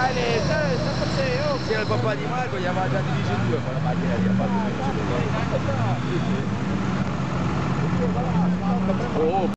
Dai, dai, sta passando. C'era il papà di Marco, gli aveva già diviso in due con la macchina di fatto. Oh,